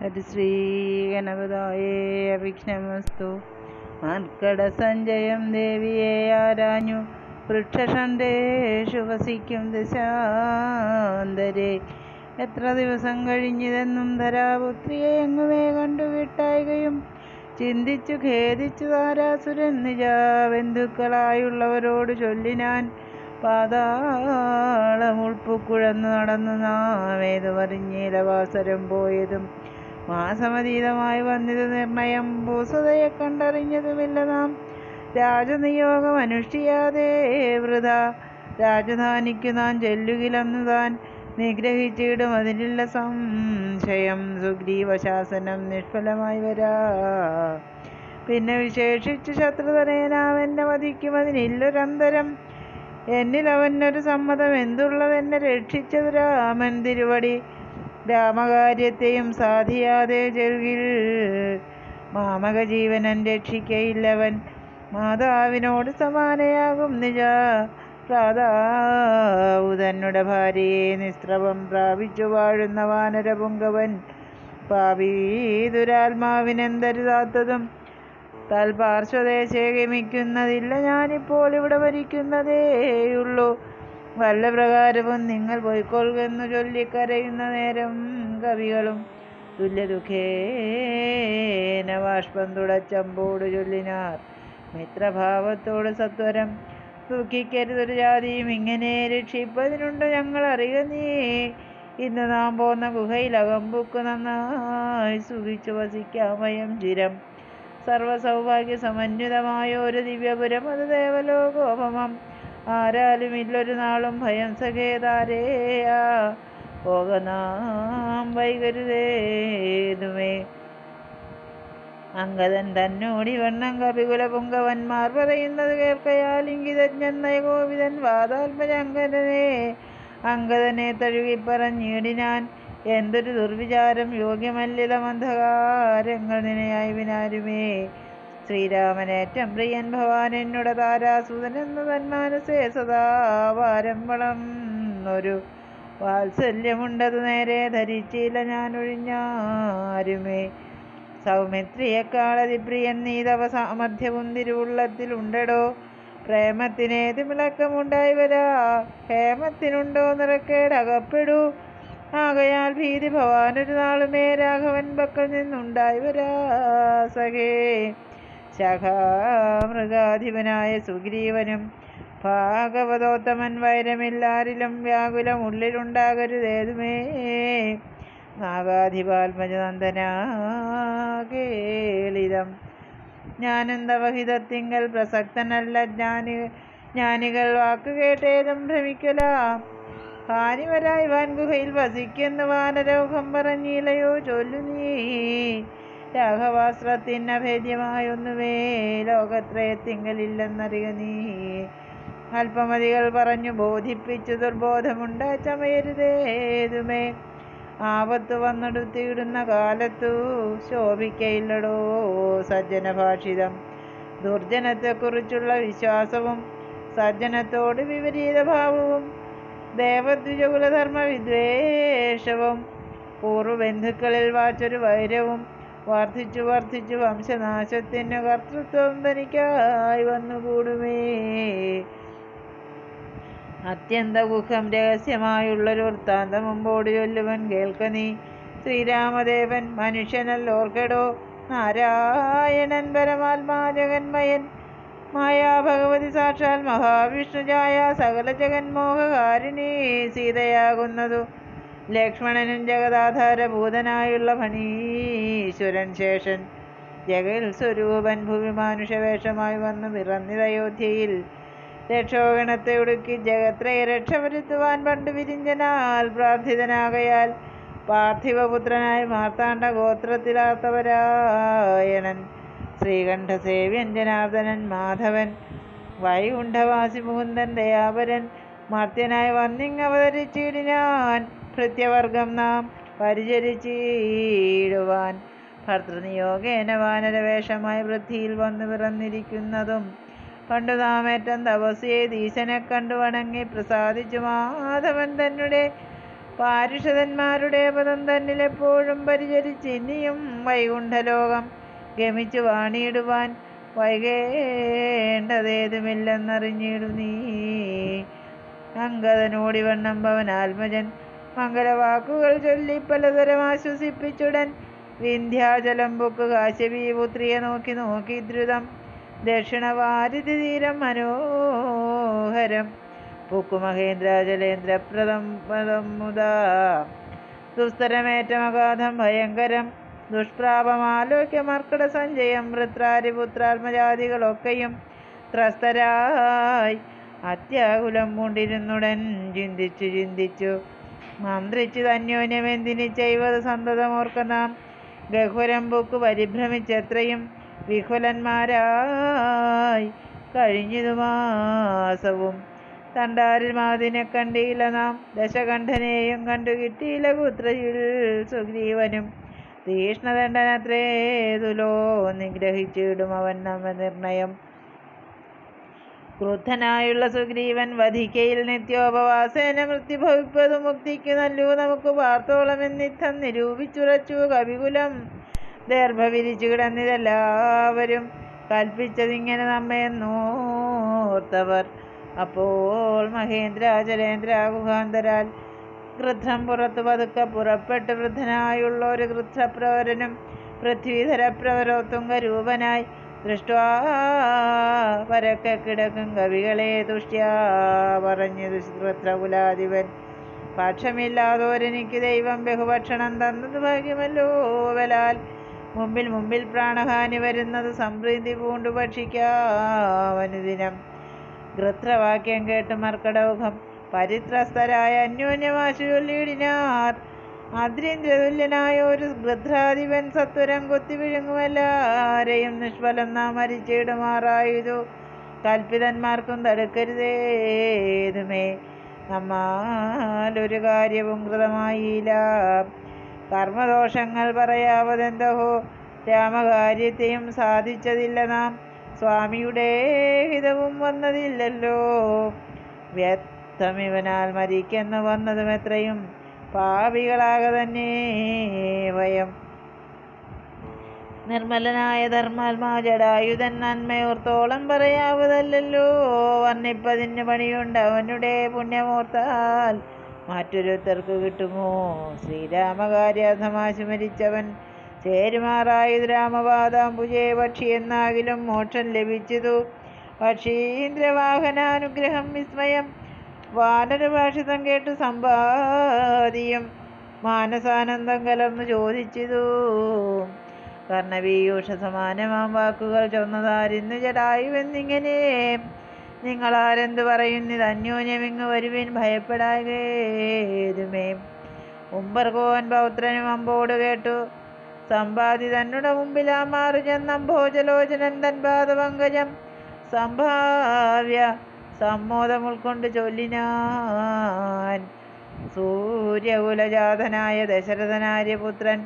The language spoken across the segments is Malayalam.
ഹരിശ്രീ ഗണപതായേ അഭിഘ്നമസ്തു മർക്കട സഞ്ജയം ദേവിയെ ആരാഞ്ഞു വൃക്ഷഷണ്ടേഷു വസിക്കും ദശാന്തരെ എത്ര ദിവസം കഴിഞ്ഞിതെന്നും ധരാപുത്രിയെ എങ്ങുമേ കണ്ടു വിട്ടായികയും? ചിന്തിച്ചു ഖേദിച്ചു താരാസുരൻ നിജാബന്ധുക്കളായുള്ളവരോട് ചൊല്ലിനാൻ പാതാളമുൾപ്പുക്കുഴന്നു നടന്നു നാമേതു പറഞ്ഞീലവാസരം പോയതും മാസമതീതമായി വന്നിത് നിർണയം. ഭൂസുതയെ കണ്ടറിഞ്ഞതുമില്ല നാം. രാജനിയോഗം അനുഷ്ഠിയാതെ വൃത. രാജധാനിക്കു നാം ചെല്ലുകിലെന്നു താൻ നിഗ്രഹിച്ചിടും അതിനുള്ള സംശയം. സുഗ്രീവശാസനം നിഷ്ഫലമായി വരാ. പിന്നെ വിശേഷിച്ച് ശത്രുതനേനാവെന്നെ വധിക്കും. അതിനില്ലൊരന്തരം എന്നിൽ അവനൊരു സമ്മതം. എന്തുള്ളതെന്നെ രക്ഷിച്ചത് രാമൻ തിരുവടി. രാമകാര്യത്തെയും സാധിയാതെ ചെറുകിൽ മാമക ജീവനൻ രക്ഷിക്കയില്ലവൻ മാതാവിനോട് സമാനയാകും നിജ. പ്രാതാവു തന്നുടെ ഭാര്യയെ നിസ്രവം പ്രാപിച്ചു വാഴുന്ന വാനരപുങ്കവൻ. പാപി ദുരാത്മാവിനെന്തരുതാത്തതും തൽപാർശ്വദേശേ ഗമിക്കുന്നതില്ല ഞാനിപ്പോൾ ഇവിടെ ഭരിക്കുന്നതേയുള്ളൂ. വല്ല പ്രകാരവും നിങ്ങൾ പോയിക്കൊള്ളുകെന്നു ചൊല്ലിക്കരയുന്ന നേരം കവികളും തുല്യദുഖേന ബാഷ്പം തുടച്ചമ്പോട് ചൊല്ലിനാർ. മിത്രഭാവത്തോട് സത്വരം ദുഃഖിക്കരുതൊരു ജാതിയും ഇങ്ങനെ രക്ഷിപ്പതിനുണ്ട് ഞങ്ങൾ അറിയ നീ ഇന്ന് നാം പോന്ന ഗുഹയിൽ അകമ്പുക്ക് നന്നായി സുഖിച്ചു വസിക്കാമയം ചിരം സർവസൗഭാഗ്യ സമന്വിതമായ ഒരു ദിവ്യപുരം അത് ദേവലോകോപമം. ആരാലും ഇല്ലൊരു നാളും ഭയം സഖേതാരേയാ പോകനാം വൈകരുതേതുമേ അങ്കദൻ തന്നോടി വണ്ണം കപികുല പുങ്കവന്മാർ പറയുന്നത് കേൾക്കയാൽ ഇംഗിതജ്ഞൻ നയകോവിതൻ വാതാത്മജങ്കരനെ അങ്കദനെ തഴുകി പറഞ്ഞിടിനാൻ എന്തൊരു ദുർവിചാരം യോഗ്യമല്ലിത മന്ധകാരങ്ങൾ നിനയായി വിനാരുമേ. ശ്രീരാമനേറ്റം പ്രിയൻ ഭവാൻ എന്നോട് താരാസുതൻ തന്മാനസേ സദാ വാരം വളർന്നൊരു വാത്സല്യമുണ്ടത് നേരെ ധരിച്ചില്ല ഞാൻ ഒഴിഞ്ഞാരുമേ സൗമിത്രിയെക്കാളതിപ്രിയൻ നീതവ സാമർഥ്യവും തിരുവുള്ളത്തിലുണ്ടടോ പ്രേമത്തിനേത് വിളക്കമുണ്ടായി വരാ. ഹേമത്തിനുണ്ടോ നിറക്കേടകപ്പെടൂ ആകയാൽ ഭീതി ഭവാനൊരു നാളുമേ രാഘവൻ പക്കൽ നിന്നുണ്ടായി വരാ സഖേ. ശഖാമൃഗാധിപനായ സുഗ്രീവനും ഭാഗവതോത്തമൻ വൈരമില്ലാരിലും വ്യാകുലം ഉള്ളിലുണ്ടാകരുതേതുമേ. നാഗാധിപാത്മജനന്ദനാകേളിതം. ജ്ഞാനന്ദവഹിതത്തിങ്കൽ പ്രസക്തനല്ല ജ്ഞാനി ജ്ഞാനികൾ വാക്കുകേട്ടേതും ഭ്രമിക്കലാം. ഹാനിവരായി വാൻ ഗുഹയിൽ വസിക്കുന്ന വാനരോഹം പറഞ്ഞില്ലയോ ചൊല്ലു നീ രാഘവാസ്ത്രത്തിന് അഭേദ്യമായൊന്നുമേ ലോകത്രയത്തിങ്കലില്ലെന്നറിയ നീ. അല്പമതികൾ പറഞ്ഞു ബോധിപ്പിച്ചു ദുർബോധമുണ്ട് ചമയരുതേതുമേ ആപത്ത് വന്നെടുത്തിടുന്ന കാലത്തു ശോഭിക്കയില്ലടോ സജ്ജനഭാഷിതം. ദുർജനത്തെക്കുറിച്ചുള്ള വിശ്വാസവും സജ്ജനത്തോട് വിപരീത ഭാവവും ദേവദ്വിജകുലധർമ്മ വിദ്വേഷവും പൂർവബന്ധുക്കളിൽ വാച്ചൊരു വൈരവും വർദ്ധിച്ചു വർദ്ധിച്ചു വംശനാശത്തിന് കർത്തൃത്വം തനിക്കായി വന്നുകൂടുമേ. അത്യന്ത ഗുഹം രഹസ്യമായുള്ളൊരു വൃത്താന്തം മുമ്പോട് ചൊല്ലുവൻ കേൾക്ക നീ. ശ്രീരാമദേവൻ മനുഷ്യനല്ലോർക്കെടോ നാരായണൻ പരമാത്മാ ജഗന്മയൻ മായാ ഭഗവതി സാക്ഷാൽ മഹാവിഷ്ണുജായ സകല ജഗന്മോഹകാരിണി സീതയാകുന്നതു. ലക്ഷ്മണനും ജഗദാധാരഭൂതനായുള്ള ഫണീശ്വരൻ ശേഷൻ ജഗൽ സ്വരൂപൻ ഭൂമി മാനുഷവേഷമായി വന്നു പിറന്നിതയോധ്യയിൽ. രക്ഷോഗണത്തെ ഒടുക്കി ജഗത്രയെ രക്ഷവരുത്തുവാൻ പണ്ട് വിരിഞ്ചനാൽ പ്രാർത്ഥിതനാകയാൽ പാർത്ഥിവപുത്രനായ മാർത്താണ്ഡ ഗോത്രത്തിലാർത്തവരായണൻ ശ്രീകണ്ഠസേവ്യൻ ജനാർദ്ദനൻ മാധവൻ വൈകുണ്ഠവാസി മുകുന്ദൻ ദയാപരൻ മർത്യനായി വന്നിങ് അവതരിച്ചിടിനാൻ ഭൃത്യവർഗം നാം പരിചരിച്ചിടുവാൻ. ഭർത്തൃനിയോഗേന വാനരവേഷമായി വൃദ്ധിയിൽ വന്നു പിറന്നിരിക്കുന്നതും പണ്ടു നാമേറ്റം ചെയ്ത് ഈശനെ കണ്ടു വണങ്ങി പ്രസാദിച്ചു മാധവൻ തന്നെ പാരിഷദന്മാരുടെ പദം തന്നിലെപ്പോഴും പരിചരിച്ച് ഇനിയും വൈകുണ്ഠലോകം ഗമിച്ചു വാണിയിടുവാൻ വൈകേണ്ടതേതുമില്ലെന്നറിഞ്ഞിടു നീ അങ്കദനോടി വണ്ണം ഭവനാത്മജൻ മംഗളവാക്കുകൾ ചൊല്ലി പലതരം ആശ്വസിപ്പിച്ചുടൻ വിന്ധ്യാചലം പൊക്ക് കാശ്യപീപുത്രിയെ നോക്കി നോക്കി ദ്രുതം. ദക്ഷിണവാരിധി തീരം മനോഹരം. പൊക്കു മഹേന്ദ്രാചലേന്ദ്രപ്രദം പദം മുതാ. ദുസ്തരമേറ്റമഗാധം ഭയങ്കരം. ദുഷ്പ്രാപമാലോക്യ മർക്കട സഞ്ജയം വൃത്രാരിപുത്രാത്മജാതികളൊക്കെയും ത്രസ്തരായി അത്യാകുലം പൂണ്ടിരുന്നുടൻ ചിന്തിച്ചു ചിന്തിച്ചു. മന്ത്രിച്ചു തന്യോന്യം എന്തിനി ചെയ്വത് സന്തതമോർക്കനാം ഗഹുരം പൂക്ക് പരിഭ്രമിച്ചെത്രയും വിഹുലന്മാരായി കഴിഞ്ഞതു മാസവും. തണ്ടാരിൽ മാതിനെ കണ്ടില്ല നാം. ദശകണ്ഠനെയും കണ്ടു കിട്ടിയില്ല പുത്രയിൽ സുഗ്രീവനും. തീഷ്ണദണ്ഡനത്രേ തുലോ നിഗ്രഹിച്ചിടും അവൻ നമ്മ നിർണയം. ക്രുദ്ധനായുള്ള സുഗ്രീവൻ വധിക്കയിൽ നിത്യോപവാസേന മൃത്യു ഭവിപ്പതു മുക്തിക്ക് നല്ലു. നമുക്ക് പാർത്തോളമെന്നിത്തം നിരൂപിച്ചുറച്ചു കവികുലം. ദർഭ വിരിച്ചു കിടന്നിതെല്ലാവരും കൽപ്പിച്ചതിങ്ങനെ നമ്മെ നോർത്തവർ അപ്പോൾ മഹേന്ദ്രാചലേന്ദ്ര ഗുഹാന്തരാൽ ഗൃധ്രം പുറത്തു പതുക്കെ പുറപ്പെട്ട് വൃദ്ധനായുള്ള ഒരു ഗൃധ്രപ്രവരനും പൃഥ്വീധരപ്രവരോ തുങ്കരൂപനായി ദൃഷ്ട്വാ പരക്കെ കിടക്കും കവികളെ തുഷ്ട്യാ പറഞ്ഞു ദുഷ്കൃത്രകുലാധിപൻ. പക്ഷമില്ലാതോരെനിക്ക് ദൈവം ബഹുഭക്ഷണം തന്നത് ഭാഗ്യമല്ലോ വലാൽ മുമ്പിൽ മുമ്പിൽ പ്രാണഹാനി വരുന്നത് സംപ്രീതി പൂണ്ടു ഭക്ഷിക്കാവനുദിനം ഗൃത്രവാക്യം കേട്ട് മർക്കടൗഘം പരിത്രസ്തരായ അന്യോന്യമാശു ചൊല്ലിയിടിനാർ. അദ്രീന്ദ്രതുല്യനായ ഒരു ഭദ്രാധിപൻ സത്വരം കൊത്തി വിഴുങ്ങുമല്ലാരെയും നിഷ്ഫലം നാം മരിച്ചിടുമാറായതു കൽപ്പിതന്മാർക്കും തടുക്കരുതേതുമേ നമ്മാലൊരു കാര്യവും കൃതമായില്ല. കർമ്മദോഷങ്ങൾ പറയാവതെന്തഹോ? രാമകാര്യത്തെയും സാധിച്ചതില്ല നാം. സ്വാമിയുടെ ഹിതവും വന്നതില്ലല്ലോ. വ്യക്തമിവനാൽ മരിക്കെന്ന് വന്നതും എത്രയും പാപികളാക തന്നെ വയം. നിർമ്മലനായ ധർമാത്മാ ജടായുധൻ നന്മയോർത്തോളം പറയാവതല്ലോ വർണിപ്പതിന് പണിയുണ്ട് അവനുടെ പുണ്യമോർത്താൽ. മറ്റൊരുത്തർക്ക് കിട്ടുമോ? ശ്രീരാമകാര്യാർത്ഥമാശു മരിച്ചവൻ ചേരുമാറായത് രാമപാദാംബുജേ പക്ഷി എന്നാകിലും മോക്ഷം ലഭിച്ചതു. പക്ഷീന്ദ്രവാഹനാനുഗ്രഹം വിസ്മയം. വാനരഭാഷിതം കേട്ട് സമ്പാദിയും മാനസാനന്ദം കലർന്നു ചോദിച്ചതു. കർണവീയൂഷ സമാനമാം വാക്കുകൾ ചൊന്നതാരിന്നു ജടായുവെന്നിങ്ങനെ നിങ്ങളാരെന്തു പറയുന്നിത് അന്യോന്യമിങ്ങ് വരുവിൻ ഭയപ്പെടാകേതുമേ. ഉംബർകോൻ പൗത്രനും അമ്പോട് കേട്ടു. സമ്പാദി തന്നുടെ മുമ്പിലാമാറു ചെന്നം ചെന്നംഭോജലോചനൻ തൻ പാദപങ്കജം സംഭാവ്യ സമ്മോദം ഉൾക്കൊണ്ട് ചൊല്ലിനാൻ. സൂര്യകുലജാതനായ ദശരഥനാര്യപുത്രൻ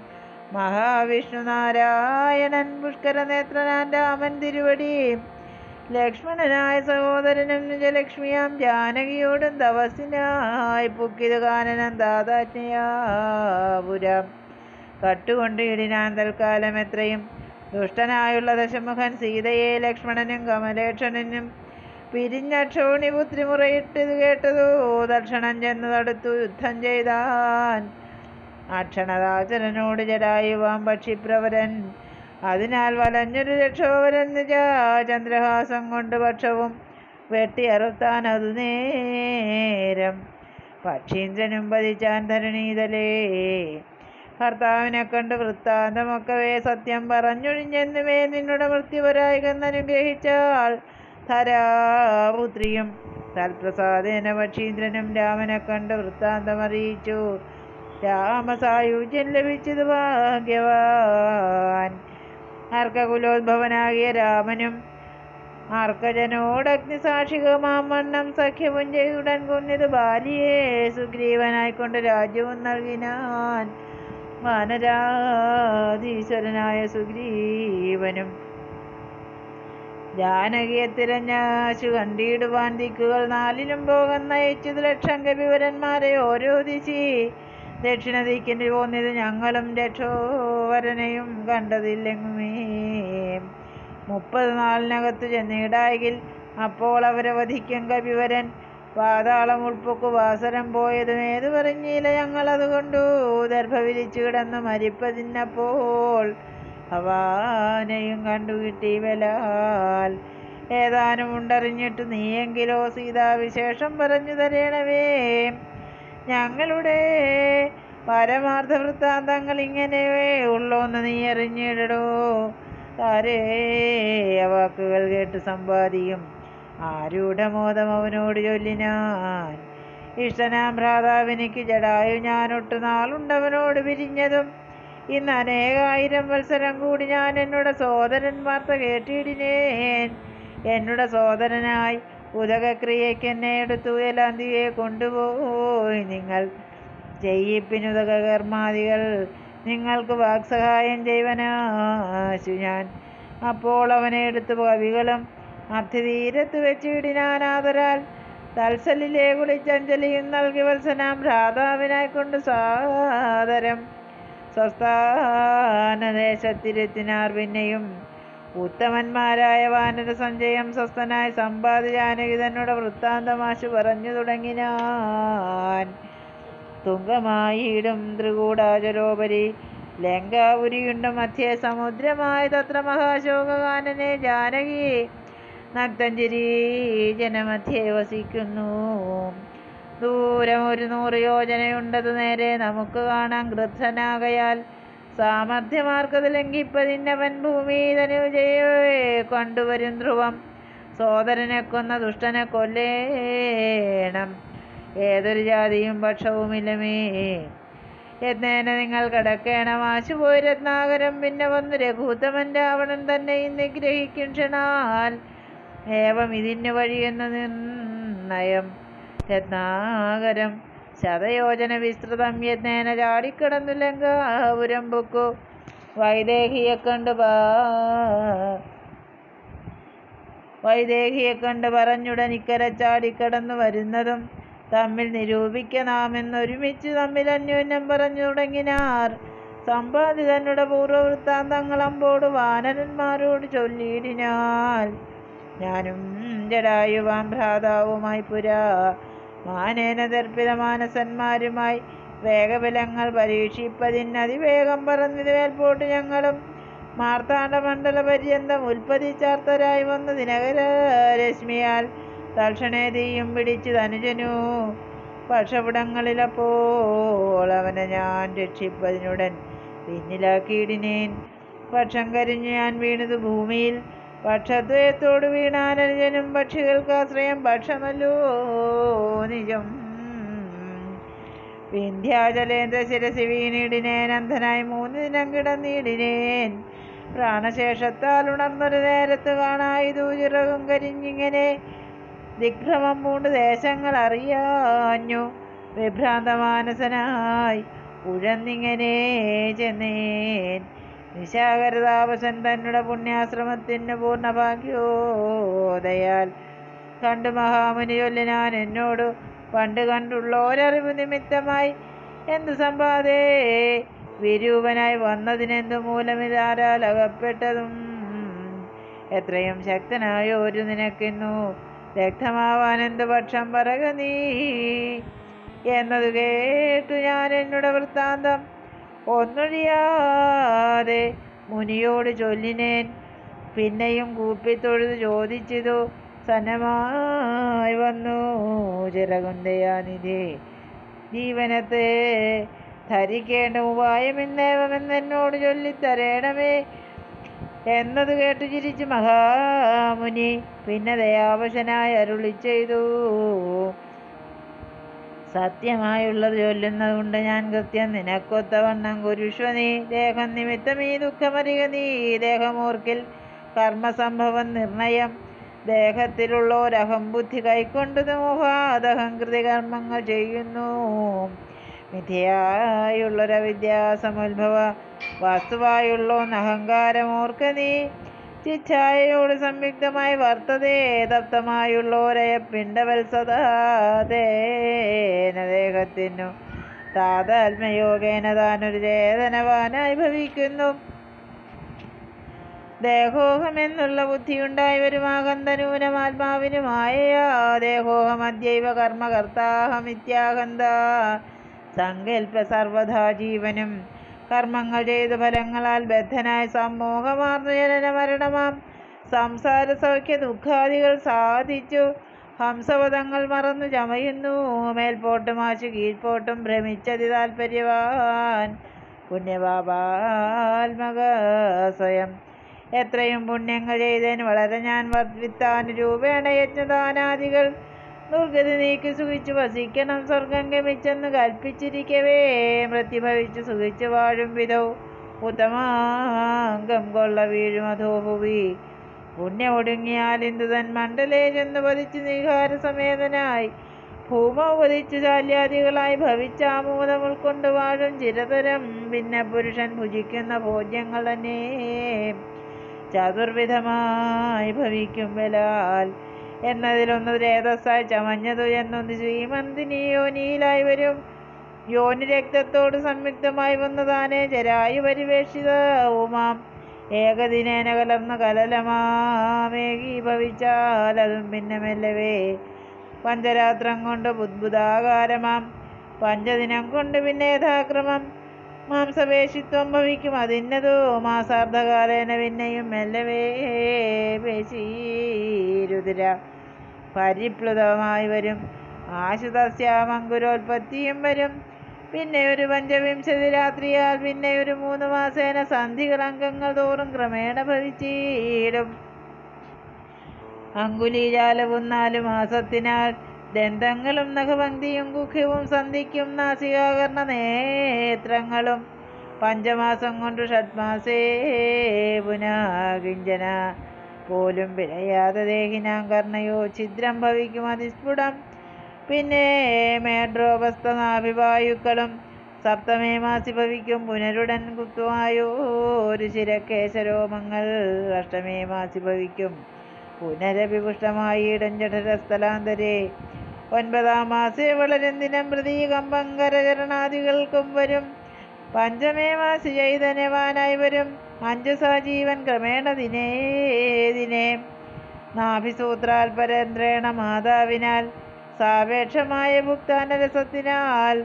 മഹാവിഷ്ണു നാരായണൻ പുഷ്കരനേത്രനാൻ രാമൻ തിരുവടി. ലക്ഷ്മണനായ സഹോദരനും നിജലക്ഷ്മിയാം ജാനകിയോടും തപസ്സിനായി പുക്കിത് കാനനം താതാജ്ഞയാപുരം കട്ടുകൊണ്ട് ഇടിനാൻ തൽക്കാലം എത്രയും ദുഷ്ടനായുള്ള ദശമുഖൻ സീതയെ ലക്ഷ്മണനും കമലേക്ഷണനും പിരിഞ്ഞക്ഷോണിപുത്രി മുറയിട്ടത് കേട്ടതോ തക്ഷണം ചെന്ന് തടുത്തു യുദ്ധം ചെയ്താൻ. അക്ഷണദാസനോട് ജടായുവാം പക്ഷിപ്രവരൻ അതിനാൽ വലഞ്ഞൊരു രക്ഷോവരൻ നിജ ചന്ദ്രഹാസം കൊണ്ട് പക്ഷവും വെട്ടിയറുത്താൻ അതു നേരം. പക്ഷീന്ദ്രനും പതിച്ചാൻ ധരണീതലേ. ഭർത്താവിനെ കണ്ട് വൃത്താന്തമൊക്കവേ സത്യം പറഞ്ഞൊഴിഞ്ഞെന്നുമേ നിന്നുടെ മൃത്യുപരായികെന്നനുഗ്രഹിച്ചാൾ ധരാപുത്രിയും തൽപ്രസാദേന പക്ഷീന്ദ്രനും രാമനെ കണ്ട് വൃത്താന്തമറിയിച്ചു. രാമസായുജ്യം ലഭിച്ചത് ഭാഗ്യവാൻ. അർക്കകുലോദ്ഭവനാകിയ രാമനും അർക്കജനോടഗ്നിസാക്ഷികമാം വണ്ണം സഖ്യവും ചെയ്തുടൻ കൊന്നിത് ബാലിയെ സുഗ്രീവനായിക്കൊണ്ട് രാജ്യവും നൽകിനാൻ. വാനരാധീശ്വരനായ സുഗ്രീവനും ജാനകിയെ തിരഞ്ഞാശു കണ്ടിടുവാൻ ദിക്കുകൾ നാലിലും പോകുന്ന നയിച്ചത് ലക്ഷം കവിവരന്മാരെ ഓരോ ദിശി ദക്ഷിണ ദിക്കിന് പോന്നിത് ഞങ്ങളും രക്ഷോവരനെയും കണ്ടതില്ലെങ്ങുമേ? മുപ്പത് നാളിനകത്ത് ചെന്നിടായെങ്കിൽ അപ്പോൾ അവരെ വധിക്കും കവിവരൻ. പാതാളം ഉൾപ്പൊക്കു വാസരം പോയതും ഏതു പറഞ്ഞില്ല ഞങ്ങൾ കൊണ്ടു ദർഭ വിരിച്ചു കിടന്ന് മരിപ്പതിന്നപ്പോൾ ഭവാനെയും കണ്ടുകിട്ടി വലാൽ ഏതാനും ഉണ്ടറിഞ്ഞിട്ട് നീയെങ്കിലോ സീതാവിശേഷം പറഞ്ഞു തരേണവേ ഞങ്ങളുടെ പരമാർത്ഥ വൃത്താന്തങ്ങൾ ഇങ്ങനെ ഉള്ളോന്ന് നീ അറിഞ്ഞിടടോ. താരേ വാക്കുകൾ കേട്ട് സമ്പാദിയും. ആരൂഢമോദം അവനോട് ചൊല്ലിനാൻ? ഇഷ്ടനാം ഭ്രാതാവിനിക്ക് ജടായു ഞാനൊട്ടു നാളുണ്ടവനോട് പിരിഞ്ഞതും ഇന്ന് അനേകായിരം വത്സരം കൂടി ഞാൻ എന്നോട് സോദരൻ വാർത്ത കേട്ടിടിനേൻ. എന്നോട് സോദരനായി ഉദകക്രിയയ്ക്ക് എന്നെ എടുത്തു എലാന്തിയെ കൊണ്ടുപോയി. നിങ്ങൾ ചെയ്യിപ്പിനുതക കർമാദികൾ നിങ്ങൾക്ക് വാക്സഹായം ചെയ്വനാശു ഞാൻ. അപ്പോൾ അവനെ എടുത്തു കവികളും അർത്ഥതീരത്ത് വെച്ചിടിനാനാദരാൽ തൽസലിലെ കുളിച്ചഞ്ജലിയും നൽകി വത്സനാം രാധാവിനെ കൊണ്ട് സാദരം. സ്വസ്ഥാനദേശത്തിരുത്തിനാർ പിന്നെയും ഉത്തമന്മാരായ വാനര സഞ്ജയം സ്വസ്ഥനായി സമ്പാദി ജാനകി തന്നോട് വൃത്താന്തമാശു പറഞ്ഞു തുടങ്ങിനാൻ. തുങ്കമായിടും ത്രികൂടാചരോപരി ലങ്കാപുരിയുണ്ട് മധ്യേ സമുദ്രമായ തത്ര മഹാശോകാനനെ ജാനകി നക്തഞ്ചരി ജനമധ്യേ വസിക്കുന്നു. ദൂരം ഒരു നൂറ് യോജനയുണ്ടത് നേരെ നമുക്ക് കാണാം ഗൃദ്ധനാകയാൽ സാമർഥ്യമാർക്കത് ലംഘിപ്പതിന്നവൻ ഭൂമി ജയേ കൊണ്ടുവരും ധ്രുവം. സോദരനെ കൊന്ന ദുഷ്ടനെ കൊല്ലേണം. ഏതൊരു ജാതിയും പക്ഷവുമില്ലമേ. എന്നേനെ നിങ്ങൾ കടക്കേണം. ആശുപോയി രത്നാകരം പിന്നെ വന്നു രഘൂത്തമൻ രാവണൻ തന്നെ ഇന്ന് ഗ്രഹിക്കും ക്ഷണാൽ. ഏവം ഇതിന് വഴിയെന്ന നിർണയം. രത്നാകരം ശതയോജന വിസ്തൃതം യജ്ഞേന ചാടിക്കിടന്നു ലങ്കാപുരം പൊക്കു. വൈദേഹിയെ കണ്ട് വൈദേഹിയെ കണ്ട് പറഞ്ഞുടൻ ഇക്കര ചാടിക്കടന്നു വരുന്നതും തമ്മിൽ നിരൂപിക്കണമെന്നൊരുമിച്ച് തമ്മിൽ അന്യോന്യം പറഞ്ഞു തുടങ്ങിനാർ. സമ്പാദിതനുടെ പൂർവവൃത്താന്തങ്ങളമ്പോട് വാനരന്മാരോട് ചൊല്ലിയിടിനാൽ ഞാനും ജടായുവാൻ ഭ്രാതാവുമായി പുരാ. മാനേന ദർപ്പിത മാനസന്മാരുമായി വേഗബലങ്ങൾ പരീക്ഷിപ്പതിന് അതിവേഗം പറന്നിത് മേൽപോട്ട് ഞങ്ങളും. മാർത്താണ്ഡ മണ്ഡല പര്യന്തം ഉൽപ്പതിച്ചാർത്തരായി വന്ന ദിനകര രശ്മിയാൽ തൽക്ഷണേ തീയും പിടിച്ചു തനുജനു. പക്ഷപുടങ്ങളിലപ്പോൾ അവനെ ഞാൻ രക്ഷിപ്പതിനുടൻ പിന്നിലാക്കിയിടിനേൻ. പക്ഷം കരിഞ്ഞു ഞാൻ വീണത് ഭൂമിയിൽ പക്ഷദ്വയത്തോട് വീണാനനുജനും പക്ഷികൾക്ക് ആശ്രയം ഭക്ഷമല്ലോ നിജം. വിന്ധ്യാചലേന്ദ്ര ശിരസി വീണിടിനേൻ അന്ധനായി മൂന്ന് ദിനം കിടന്നിടിനേൻ. പ്രാണശേഷത്താൽ ഉണർന്നൊരു നേരത്ത് കാണായി ദൂചിറകും കരിഞ്ഞിങ്ങനെ ദിഗ്ഭ്രമം പൂണ്ട് ദേശങ്ങൾ അറിയാഞ്ഞു. വിഭ്രാന്തമാനസനായി ഉഴന്നിങ്ങനെ ചെന്നേൻ. നിശാകരതാപസൻ തന്നുടെ പുണ്യാശ്രമത്തിന് പൂർണഭാഗ്യോദയാൽ കണ്ടു മഹാമുനിയൊല്ലി ഞാൻ എന്നോട് പണ്ട് കണ്ടുള്ളോരറിവ് നിമിത്തമായി എന്ത് സമ്പാദേ? വിരൂപനായി വന്നതിനെന്തു മൂലമിതാരാൽ അകപ്പെട്ടതും എത്രയും ശക്തനായ ഒരു നിനക്കിന്നു രക്തമാവാൻ എന്തു പക്ഷം പറക നീ? എന്നത് കേട്ടു ഞാൻ എന്നുടെ വൃത്താന്തം ഒന്നൊഴിയാതെ മുനിയോട് ചൊല്ലിനേൻ. പിന്നെയും കൂപ്പിത്തൊഴുത് ചോദിച്ചതു സന്നമായി വന്നു ചിറകുന്തയാനിധി ജീവനത്തെ ധരിക്കേണ്ട ഉപായമെന്നേവമെന്നെന്നോട് ചൊല്ലിത്തരേണമേ. എന്നത് കേട്ടു ചിരിച്ചു മഹാമുനി പിന്നെ ദയാവശനായി അരുളി ചെയ്തു സത്യമായുള്ളത് ചൊല്ലുന്നതുകൊണ്ട് ഞാൻ കൃത്യം നിനക്കൊത്തവണ്ണം കുരുഷു നീ. ദേഹം നിമിത്തം ഈ ദുഃഖമറിക നീ. ദേഹമൂർക്കിൽ കർമ്മസംഭവം നിർണയം. ദേഹത്തിലുള്ളോരഹം ബുദ്ധി കൈക്കൊണ്ടത് മോഹാദഹംകൃതി കർമ്മങ്ങൾ ചെയ്യുന്നു. മിഥ്യയായുള്ളൊരവിദ്യാസമുത്ഭവ. വാസ്തുവായുള്ളോന്ന് അഹങ്കാരമോർക്ക നീ. ചിച്ഛായയോട് സംയുക്തമായി വർത്തതേ തപ്തമായുള്ളോരയ പിണ്ടവത്സതേന ദേഹത്തിനു താതാത്മയോഗേന താനൊരു ചേതനവാനായി ഭവിക്കുന്നു. ദേഹോഹം എന്നുള്ള ബുദ്ധിയുണ്ടായി വരുമാകന്തനൂനം ദേഹോഹം അദ്യൈവ കർമ്മകർത്താഹമിത്യാഹന്ത സങ്കൽപ്പ സർവധാ ജീവനും കർമ്മങ്ങൾ ചെയ്ത ഫലങ്ങളാൽ ബദ്ധനായ സമൂഹമാർന്ന ജനന മരണമാം. സംസാര സൗഖ്യ ദുഃഖാദികൾ സാധിച്ചു. ഹംസവധങ്ങൾ മറന്നു ചമയുന്നു. മേൽപോട്ടും ആശു കീഴ്പോട്ടും ഭ്രമിച്ചതി താൽപര്യവാൻ പുണ്യപാപാത്മക സ്വയം. എത്രയും പുണ്യങ്ങൾ ചെയ്തേന് വളരെ ഞാൻ വർദ്ധിത്താനുരൂപേണ യജ്ഞദാനാദികൾ. ദുർഗതി നീക്കി സുഖിച്ചു വസിക്കണം. സ്വർഗം ഗമിച്ചെന്ന് കൽപ്പിച്ചിരിക്കവേ. മൃത്യുഭവിച്ചു സുഖിച്ചു വാഴും വിധവും ഉത്തമാംഗം കൊള്ള വീഴും അധോഭുവി. പുണ്യമൊടുങ്ങിയാൽ ഇന്ദുതൻ മണ്ഡലേ ചെന്ന് പതിച്ചു നീഹാര സമേതനായി ഭൂമ ഉപതിച്ചു ശാല്യാദികളായി ഭവിച്ചാമോദം ഉൾക്കൊണ്ട് വാഴും ചിരതരം പിന്നെ പുരുഷൻ ഭുജിക്കുന്ന ഭോജ്യങ്ങൾ തന്നെ ചതുർവിധമായി ഭവിക്കും ബലാൽ. എന്നതിലൊന്ന് രേതസ്സായി ചമഞ്ഞതു എന്നൊന്ന് ശ്രീമന്തിനി യോനിയിലായി വരും. യോനി രക്തത്തോട് സംയുക്തമായി വന്നു താനേ ജരായു പരിവേഷിതവുമാം ഏകദിനേന കലർന്ന കലലമാമേകീഭവിച്ചാൽ അതും പിന്നെ മെല്ലവേ. പഞ്ചരാത്രം കൊണ്ട് ബുദ്ബുദാകാരമാം പഞ്ചദിനം കൊണ്ട് പിന്നെ യഥാക്രമം. മാംസപേശിത്വം ഭവിക്കും അതിന്നതോ മാസാർദ്ധകാലേന പിന്നെയും മെല്ലവേ. പേശീരുതിര പരിപ്ലുതമായി വരും. ആശുതസ്യാമങ്കുരോത്പത്തിയും വരും. പിന്നെ ഒരു പഞ്ചവിംശതി രാത്രിയാൽ പിന്നെ ഒരു മൂന്ന് മാസേന സന്ധികൾ അംഗങ്ങൾ തോറും ക്രമേണ ഭവിച്ചീടും അങ്കുലീജാലവും നാലു മാസത്തിനാൽ ദന്തങ്ങളും നഖപങ്ക്തിയും കുഖ്യവും സന്ധിക്കും നാസികാകരണ നേത്രങ്ങളും. പഞ്ചമാസം കൊണ്ട് ഷഡ്മാസേ പുനാകിഞ്ചന പോലും പിഴയാതെ ദേഹിനാം കർണയോ ഛിദ്രം ഭവിക്കും അതിസ്ഫുടം. പിന്നെ മേഡ്രോപസ്ഥ നാഭിവായുക്കളും സപ്തമേ മാസി ഭവിക്കും പുനരുടൻ കുത്തുവായോ ഒരു ശിരക്കേശരോമങ്ങൾ അഷ്ടമേ മാസി ഭവിക്കും. പുനരഭിപുഷ്ടമായി ഇടഞ്ചഠരസ്ഥലാന്തരേ ഒൻപതാം മാസേ വളരും ദിനം പ്രതി കമ്പങ്കരചരണാദികൾക്കും വരും. പഞ്ചമേ മാസി ചൈതന്യവാനായി വരും. അഞ്ചു സജീവൻ ക്രമേണ ദിനേ ദിനേ. നാഭിസൂത്രാൽ പരേന്ദ്രേണ മാതാവിനാൽ സാപേക്ഷമായ ഭുക്താനരസത്തിനാൽ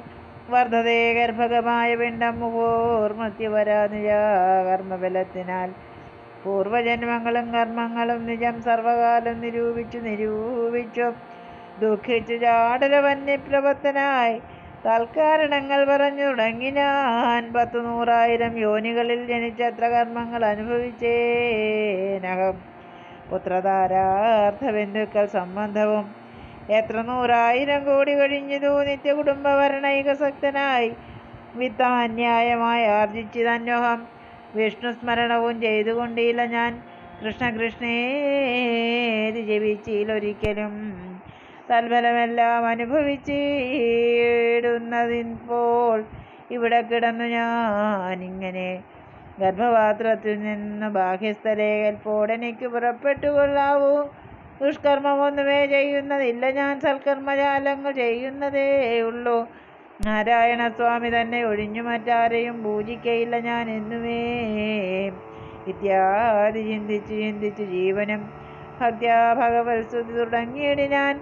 വർദ്ധതേ ഗർഭകമായ പിണ്ഡം മുഹോർമത്യവരാനുജ കർമ്മബലത്തിനാൽ. പൂർവജന്മങ്ങളും കർമ്മങ്ങളും നിജം സർവകാലം നിരൂപിച്ചു നിരൂപിച്ചു ദുഃഖിച്ചു ചാടല തൽക്കാരണങ്ങൾ പറഞ്ഞു തുടങ്ങി ഞാൻ പത്തു നൂറായിരം യോനികളിൽ ജനിച്ചത്ര കർമ്മങ്ങൾ അനുഭവിച്ചേനകം. പുത്രധാരാർത്ഥ ബന്ധുക്കൾ സംബന്ധവും എത്ര നൂറായിരം കോടി കഴിഞ്ഞതു നിത്യകുടുംബഭരണൈകസക്തനായി. വിത്തം അന്യായമായി ആർജിച്ചതന്വഹം വിഷ്ണു സ്മരണവും ചെയ്തുകൊണ്ടില്ല ഞാൻ. കൃഷ്ണ കൃഷ്ണേതി ജപിച്ചിലൊരിക്കലും തൽഫലമെല്ലാം അനുഭവിച്ചിടുന്നതിപ്പോൾ ഇവിടെ കിടന്നു ഞാനിങ്ങനെ ഗർഭപാത്രത്തിൽ നിന്ന് ബാഹ്യസ്ഥലേകൽ പോടനയ്ക്ക് പുറപ്പെട്ടു കൊള്ളാവൂ. ദുഷ്കർമ്മമൊന്നുമേ ചെയ്യുന്നതില്ല. ഞാൻ സൽക്കർമ്മജാലങ്ങൾ ചെയ്യുന്നതേ ഉള്ളൂ. നാരായണസ്വാമി തന്നെ ഒഴിഞ്ഞു മറ്റാരെയും പൂജിക്കയില്ല ഞാൻ എന്നുമേ. ഇത്യാദി ചിന്തിച്ച് ചിന്തിച്ച് ജീവനും ഭക്ത്യാ ഭഗവത് സ്തുതി തുടങ്ങിയിടി ഞാൻ.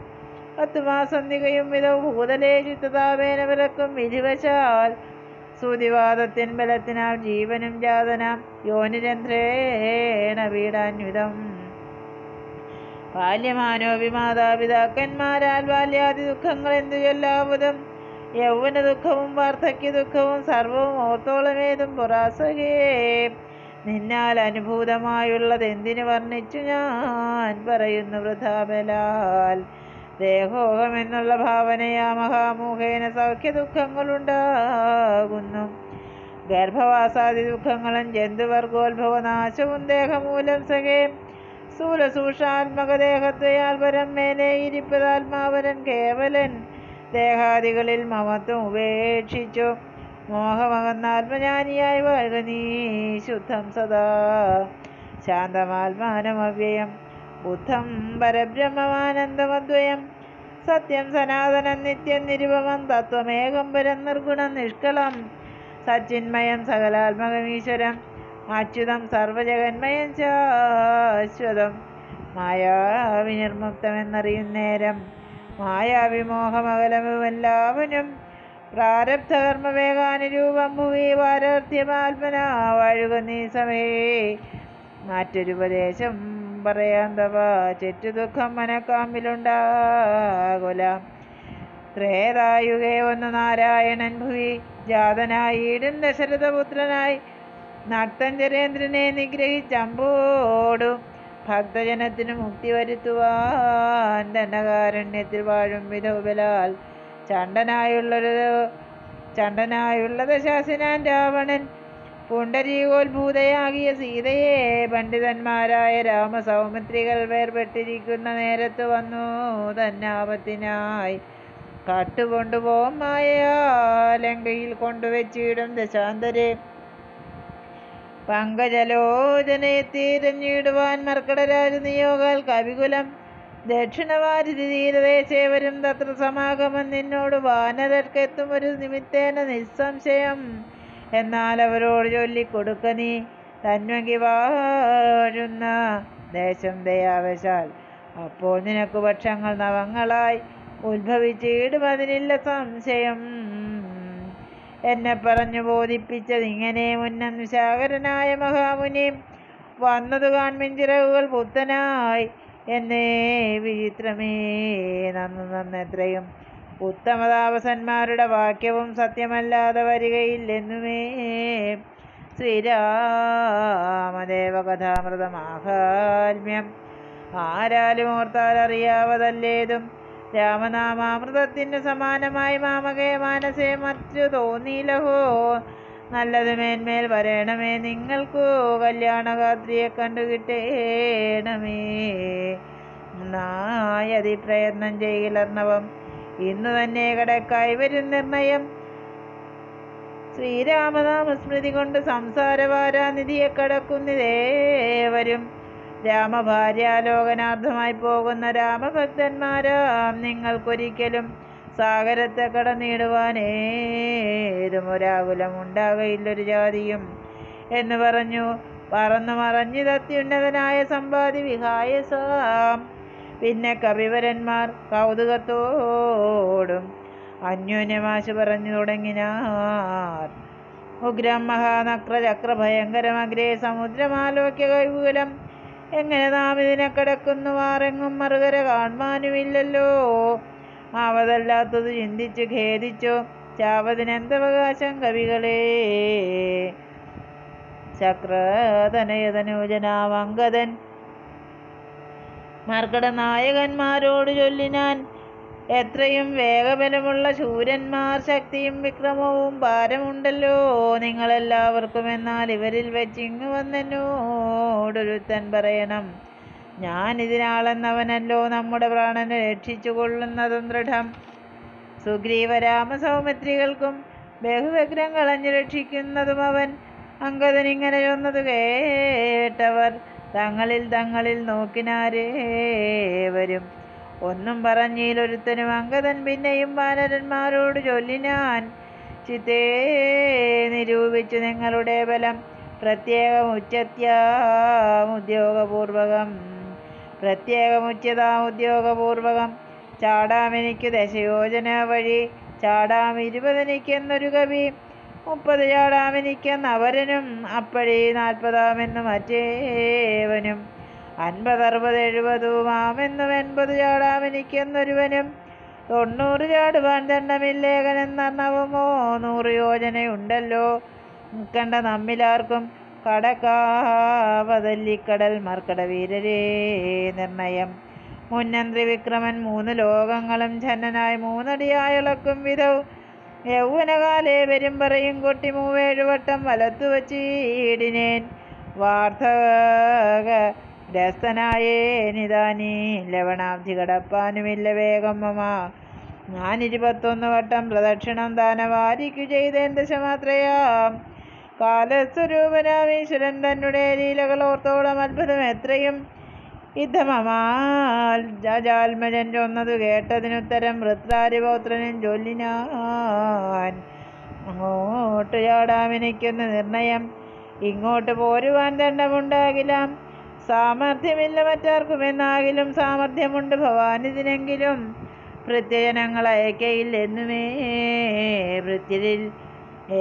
പത്തു മാസം തികയും വിധവും ഭൂതലേ ചിത്തതാപേന വിലക്കും വിധിവശാൽ. സൂതിവാദത്തിൻ ബലത്തിനാൽ ജീവനും ജാതനാം യോനിരന്ധ്രേണ പീഡാന്വിതം. ബാല്യമാനോപി മാതാപിതാക്കന്മാരാൽ ബാല്യാദി ദുഃഖങ്ങൾ എന്തു ചൊല്ലാവുതും? യൗവന ദുഃഖവും വാർദ്ധക്യ ദുഃഖവും സർവവും ഓർത്തോളമേതും പുറാസകേ. നിന്നാൽ അനുഭൂതമായുള്ളത് എന്തിനു വർണിച്ചു ഞാൻ? പറയുന്നു വൃഥാബലാൽ. ദേഹോഹം എന്നുള്ള ഭാവനയാ മഹാമൂഹേന സൗഖ്യ ദുഃഖങ്ങളുണ്ടാകുന്നു ഗർഭവാസാദി ദുഃഖങ്ങളും ജന്തുവർഗോത്ഭവനാശവും ദേഹമൂലം സഖേ. സ്ഥൂലസൂഷാത്മകദേഹത്വയാൽ പരം മേലെ ഇരിപ്പതാത്മാവരൻ കേവലൻ. ദേഹാദികളിൽ മമത്വം ഉപേക്ഷിച്ചു. മോഹമകന്നാത്മജ്ഞാനിയായി വാഴുക നീ ശുദ്ധം സദാ. ശാന്തമാത്മാനമവ്യയം ബുദ്ധം പരബ്രഹ്മമാനന്ദമദ്വയം. സത്യം സനാതനം നിത്യം നിരുപമം തത്വമേകം പരം നിർഗുണം നിഷ്കളം. സച്ചിന്മയം സകലാത്മകമീശ്വരം അച്യുതം സർവജഗന്മയം ശാശ്വതം മായാവിനിർമുക്തമെന്നറിയുന്നേരം മായാവിമോഹമകലമെല്ലാവനും പ്രാരബ്ധകർമ്മവേഗാനുരൂപം ഭുവി പാരാർത്ഥ്യമാത്മന വാഴുക നീ സമയേ. മറ്റൊരുപദേശം പറയാൻ തവ ചെറ്റു ദുഃഖം മനക്കാമ്പിലുണ്ടാകുല. ത്രേതായുഗേ ഒന്ന് നാരായണൻ ഭുവി ജാതനായിടും ദശരഥപുത്രനായി നക്തഞ്ചരേന്ദ്രനെ നിഗ്രഹിച്ചമ്പോടു ഭക്തജനത്തിന് മുക്തി വരുത്തുവാൻ ദണ്ഡകാരണ്യത്തിൽ വാഴും വിധോബലാൽ ചണ്ടനായുള്ളൊരു ചണ്ടനായുള്ളത് ശാസിനാൻ രാവണൻ പുണ്ടരീകോത്ഭൂതയാകിയ സീതയെ പണ്ഡിതന്മാരായ രാമസൗമിത്രികൾ വേർപെട്ടിരിക്കുന്ന നേരത്ത് വന്നു. തന്നാപത്തിനായി മായ ലങ്കയിൽ കൊണ്ടുവച്ചിടും ദശാന്തരെ. പങ്കജലോചനയെ തിരഞ്ഞിടുവാൻ മർക്കടരാജ് നിയോഗാൽ കവികുലം ദക്ഷിണവാരിധി തീരദേശേവരും തത്ര സമാഗമം നിന്നോട് വാനരർക്കെത്തും ഒരു നിമിത്തേന നിസ്സംശയം. എന്നാൽ അവരോട് ചൊല്ലിക്കൊടുക്ക നീ. തന്വങ്കി വാഴുന്ന ദേശം ദയാവശാൽ. അപ്പോൾ നിനക്ക് പക്ഷങ്ങൾ നവങ്ങളായി ഉത്ഭവിച്ചിടും അതിനില്ല സംശയം. എന്നെ പറഞ്ഞു ബോധിപ്പിച്ചത് ഇങ്ങനെ മുന്നം ശാകരനായ മഹാമുനി. വന്നതു കാൺമിൻ ചിറകുകൾ പുത്തനായി. എന്നേ വിചിത്രമേ നന്നു നന്നെത്രയും. ഉത്തമതാപസന്മാരുടെ വാക്യവും സത്യമല്ലാതെ വരികയില്ലെന്നുമേ. ശ്രീരാമദേവകഥാമൃതമാഹാത്മ്യം. ആരാലും ഓർത്താൽ അറിയാവതല്ലേതും. രാമനാമാമൃതത്തിന് സമാനമായി മാമകേ മാനസേ മറ്റു തോന്നിയിലഹോ നല്ലത് മേന്മേൽ വരേണമേ. നിങ്ങൾക്കു കല്യാണകാത്രിയെ കണ്ടുകിട്ടേണമേ. നായതി പ്രയത്നം ചെയ്യിലർണവം ഇന്നു തന്നെ കടക്കായി വരും നിർണയം. ശ്രീരാമനാമസ്മൃതി കൊണ്ട് സംസാരവാരാനിധിയെ കടക്കുന്നിതേവരും രാമഭാര്യാലോകനാർത്ഥമായി പോകുന്ന രാമഭക്തന്മാരാം നിങ്ങൾക്കൊരിക്കലും സാഗരത്തെ കടന്നിടുവാനേതും ഒരാകുലം ഉണ്ടാകയില്ലൊരു ജാതിയും. എന്ന് പറഞ്ഞു. പറന്നു മറഞ്ഞു അത്യുന്നതനായ സമ്പാദി വിഹായസാം. പിന്നെ കവിവരന്മാർ കൗതുകത്തോടും അന്യോന്യമാശു പറഞ്ഞു തുടങ്ങിനാർ. ഉഗ്രം ഭയങ്കരമഗ്രേ സമുദ്രമാലോക്യ കൈകുലം എങ്ങനെ നാം ഇതിനെ കിടക്കുന്നു? ആരെങ്ങും മറുകര കാണുവാനുമില്ലല്ലോ. ആവതല്ലാത്തത് ചിന്തിച്ചു ഖേദിച്ചു. ചാവതിനെന്തവകാശം കവികളെ. ചക്രതനയതനൂജനാവങ്കതൻ മർക്കട നായകന്മാരോട് ചൊല്ലിനാൻ എത്രയും വേഗബലമുള്ള ശൂരന്മാർ ശക്തിയും വിക്രമവും ഭാരമുണ്ടല്ലോ. നിങ്ങളെല്ലാവർക്കും എന്നാൽ ഇവരിൽ വെച്ച് ഇങ്ങ് വന്നെന്നോടൊരുത്തൻ പറയണം. ഞാൻ ഇതിനാളെന്നവനല്ലോ നമ്മുടെ പ്രാണനെ രക്ഷിച്ചു കൊള്ളുന്നതും ദൃഢം. സുഗ്രീവരാമ സൗമിത്രികൾക്കും ബഹുവഗ്രം കളഞ്ഞു രക്ഷിക്കുന്നതും അവൻ അങ്കദനിങ്ങനെ ചൊന്നത് കേട്ടവർ തങ്ങളിൽ തങ്ങളിൽ നോക്കിനാരേവരും ഒന്നും പറഞ്ഞിലൊരുത്തനും അംഗതൻ പിന്നെയും വാനരന്മാരോട് ചൊല്ലിനാൻ. ചിത്തേ നിരൂപിച്ചു നിങ്ങളുടെ ബലം. പ്രത്യേകം ഉച്ചത്യാം ഉദ്യോഗപൂർവകം. പ്രത്യേകം ഉച്ചതാം ഉദ്യോഗപൂർവകം. ചാടാം എനിക്ക് ദശയോജന വഴി. ചാടാം ഇരുപതെനിക്കെന്നൊരു കവി. മുപ്പത് ചാടാം എനിക്കെന്ന് അവരനും അപ്പഴേ നാൽപ്പതാമെന്ന് മറ്റേവനും അൻപത് അറുപത് എഴുപതുമാമെന്നും എൺപത് ചാടാം എനിക്കെന്നൊരുവനും തൊണ്ണൂറ് ചാടുവാൻ ദണ്ഡമില്ലേഖനെന്നർണവുമോ നൂറ് യോജനയുണ്ടല്ലോ കണ്ട നമ്മിലാർക്കും കടക്കാവതല്ലിക്കടൽ മർക്കട വീരരേ നിർണയം. മുന്നന്ത്രി വിക്രമൻ മൂന്ന് ലോകങ്ങളും ഛന്നനായി മൂന്നടിയായിളക്കും വിധവും യൗവനകാലേ പറയും കൊട്ടി മൂവേഴു വട്ടം വലത്തു വച്ചീടിനേൻ വാർത്തക ഗ്രസ്തനായേനിതാനീ ലവണാബ്ധി കടപ്പാനുമില്ല വേഗം മമ. ഞാൻ ഇരുപത്തൊന്ന് വട്ടം പ്രദക്ഷിണം ദാനവാരിക്കു ചെയ്തേൻ ദശമാത്രയാം. കാലസ്വരൂപനാമീശ്വരൻ തന്നെ ലീലകൾ ഓർത്തോളം അത്ഭുതം എത്രയും യുദ്ധമമാൽ ജാൽമജൻ ചൊന്നതു കേട്ടതിനുത്തരം വൃത്രാരിപൗത്രനും ചൊല്ലിനാൻ അങ്ങോട്ട് ചാടാമിനിക്കുന്ന നിർണയം ഇങ്ങോട്ട് പോരുവാൻ ദണ്ഡമുണ്ടാകിലാം. സാമർഥ്യമില്ല മറ്റാർക്കുമെന്നാകിലും സാമർഥ്യമുണ്ട് ഭവാനിതിനെങ്കിലും. ഭൃത്യജനങ്ങൾ അയക്കയില്ലെന്നുമേ ഭൃത്യരിൽ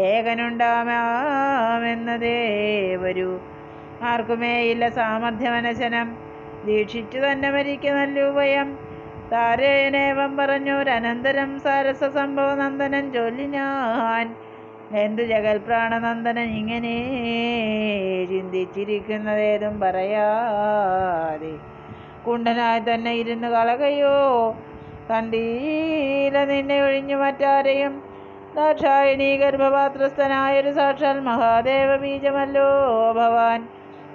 ഏകനുണ്ടാമെന്നതേ വരൂ. ആർക്കുമേ ഇല്ല സാമർഥ്യമനശനം. ദീക്ഷിച്ചു തന്നെ മരിക്കുന്ന രൂപയം. താരേനേവം പറഞ്ഞോരനന്തരം സാരസ സംഭവ നന്ദനൻ ചൊല്ലിനാൻ എന്തു ജഗൽപ്രാണനന്ദനൻ ഇങ്ങനെ ചിന്തിച്ചിരിക്കുന്നതേതും പറയാതെ. കുണ്ടനായി തന്നെ ഇരുന്ന് കളകയോ. കണ്ടീല നിന്നെ ഒഴിഞ്ഞു മറ്റാരെയും. ദാക്ഷായണീ ഗർഭപാത്രസ്ഥനായൊരു സാക്ഷാൽ മഹാദേവ ബീജമല്ലോ ഭവാൻ.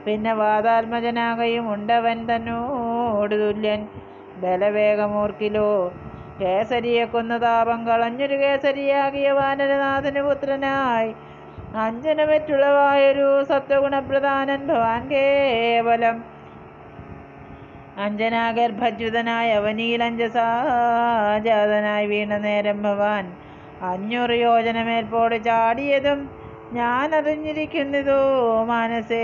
പിന്നെ വാതാത്മജനാകയും ഉണ്ടവൻ തന്നോട് തുല്യൻ. ബലവേഗമൂർക്കിലോ കേസരിയെ കൊന്ന താപം കളഞ്ഞൊരു കേസരിയാകിയ വാനരനാഥന് പുത്രനായി. അഞ്ജനമറ്റുളവായൊരു സത്വഗുണപ്രധാനൻ ഭവാൻ കേവലം. അഞ്ജനാഗർഭജ്യുതനായ അവനീലഞ്ജസാജാതനായി വീണ നേരം ഭവാൻ അഞ്ഞൂറ് യോജനമേൽപ്പോട് ചാടിയതും ഞാൻ അറിഞ്ഞിരിക്കുന്നതോ മനസ്സേ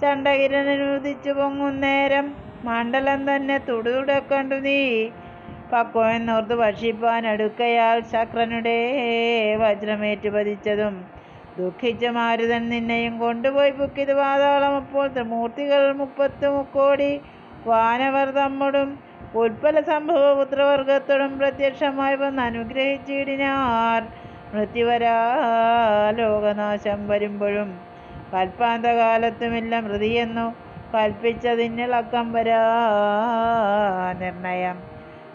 ചണ്ടകിരനുദിച്ചു പൊങ്ങുന്നേരം മണ്ഡലം തന്നെ തുടുതുടക്കണ്ടു നീ. പക്വമെന്നോർത്ത് ഭക്ഷിപ്പാൻ അടുക്കയാൽ ശക്രനുടെ വജ്രമേറ്റു പതിച്ചതും. ദുഃഖിച്ച മാരുതൻ നിന്നെയും കൊണ്ടുപോയി പുക്കിത് പാതാളം അപ്പോൾ ത്രിമൂർത്തികൾ മുപ്പത്തു മുക്കോടി വാനവർ തമ്മടും ഉൽപ്പല സംഭവ പുത്രവർഗത്തോടും പ്രത്യക്ഷമായി വന്ന് അനുഗ്രഹിച്ചിടിനാർ. മൃത്യുവരാ ലോകനാശം വരുമ്പോഴും കൽപ്പാന്തകാലത്തുമില്ല മൃതിയെന്നു കൽപ്പിച്ചതിനിളക്കം വരാ നിർണയം.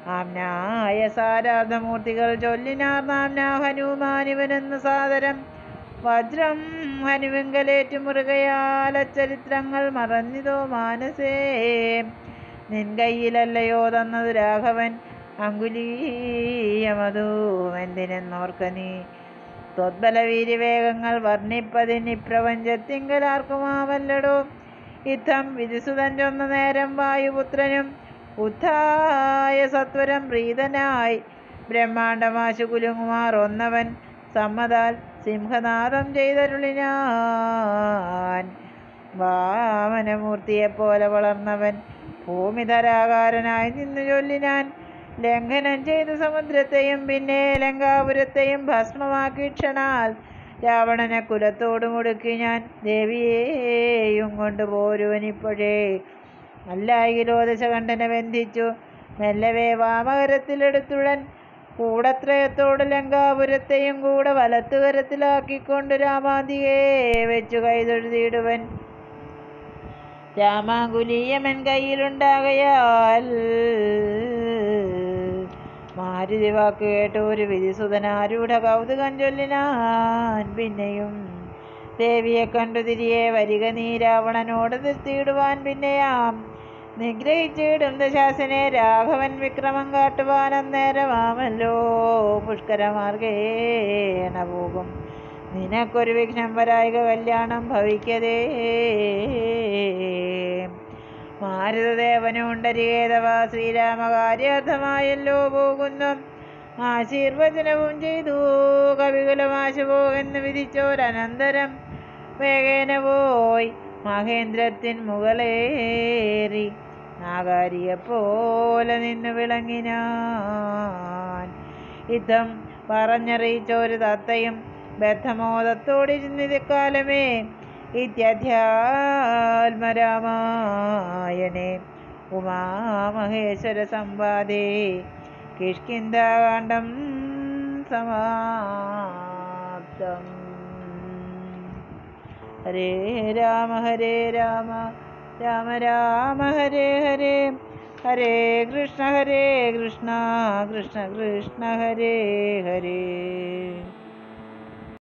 ആംനായ സാരാധമൂർത്തികൾ ചൊല്ലിനാർ നാംനാ ഹനുമാനിവനെന്ന് സാദരം. വജ്രം ഹനുവിങ്കലേറ്റു മുറുകയാല ചരിത്രങ്ങൾ മറഞ്ഞിതോ മാനസേ. നിൻ തന്നതു രാഘവൻ അങ്കുലീയമതുമെന്തിനെന്നോർക്ക നീ? ത്വത്ബലവീര്യവേഗങ്ങൾ വർണിപ്പതിനിപ്രപഞ്ചത്തിങ്കലാർക്കുമാവല്ലടോ ഇത്തം വിധിസുതൻ ചൊന്ന നേരം വായുപുത്രനും ഉദ്ധായ സത്വരം പ്രീതനായി. ബ്രഹ്മാണ്ടമാശു കുലുങ്ങുമാർ ഒന്നവൻ സമ്മതാൽ സിംഹനാഥം ചെയ്തരുളിനാൻ. വാമനമൂർത്തിയെപ്പോലെ വളർന്നവൻ ഭൂമിധരാകാരനായി നിന്നു ചൊല്ലിനാൻ ലംഘനം ചെയ്ത് സമുദ്രത്തെയും പിന്നെ ലങ്കാപുരത്തെയും ഭസ്മമാക്കി ക്ഷണാൽ രാവണനെ കുലത്തോട് മുടുക്കി ഞാൻ ദേവിയെയും കൊണ്ടുപോരുവനിപ്പോഴേ അല്ലായിലോദശകണ്ഠനെ ബന്ധിച്ചു. മെല്ലവേ വാമകരത്തിലെടുത്തുടൻ കൂടത്രയത്തോട് ലങ്കാപുരത്തെയും കൂടെ വലത്തുകരത്തിലാക്കിക്കൊണ്ട് രാമാന്തിയെ വെച്ചു കൈതൊഴുതിയിടുവൻ. രാമാകുലീയമൻ കയ്യിലുണ്ടാകയാൽ മാരുതി വാക്ക് കേട്ട് ഒരു വിധിസുതനാരൂഢ കൗതുകം ചൊല്ലിനാൻ പിന്നെയും ദേവിയെ കണ്ടു തിരിയെ വരിക നീ രാവണനോട് പിന്നെയാം. നിഗ്രഹിച്ചിടും ദശാസനെ രാഘവൻ വിക്രമം കാട്ടുവാൻ അന്നേരമാമല്ലോ. പുഷ്കരമാർഗേണ പോകും നിനക്കൊരു വിഘ്നം വരായിക കല്യാണം ഭവിക്കതേ. മാരുതദേവനുണ്ടരികേതവ ശ്രീരാമകാര്യാർത്ഥമായല്ലോ പോകുന്നു. ആശീർവചനവും ചെയ്തു. കവികുലമാശു പോകെന്ന് വിധിച്ചോരനന്തരം വേഗേന പോയി. മഹേന്ദ്രത്തിൻ മുകളേറി നാഗാരിയെപ്പോലെ നിന്ന് വിളങ്ങിനാൻ. യുദ്ധം പറഞ്ഞറിയിച്ചൊരു തത്തയും ബദ്ധമോദത്തോടിരുന്നിക്കാലമേ ഇത്യധ്യാത്മരാമായണേ. ഉമാമഹേശ്വര സംവാദേ കിഷ്കിന്ദാകാന്ഡം സമാപ്തം. ഹരേ രാമ ഹരേ രാമ രാമ രാമ ഹരേ ഹരേ. ഹരേ കൃഷ്ണ ഹരേ കൃഷ്ണ കൃഷ്ണ കൃഷ്ണ ഹരേ ഹരേ.